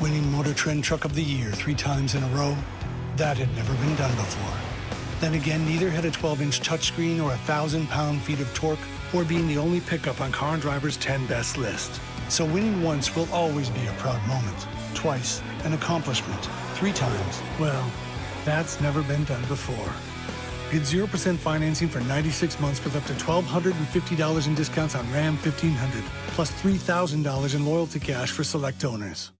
Winning Motor Trend Truck of the Year three times in a row, that had never been done before. Then again, neither had a 12-inch touchscreen or a 1,000 pound-feet of torque, or being the only pickup on Car and Driver's 10 best list. So winning once will always be a proud moment. Twice, an accomplishment. Three times, well, that's never been done before. Get 0% financing for 96 months with up to $1,250 in discounts on Ram 1500, plus $3,000 in loyalty cash for select owners.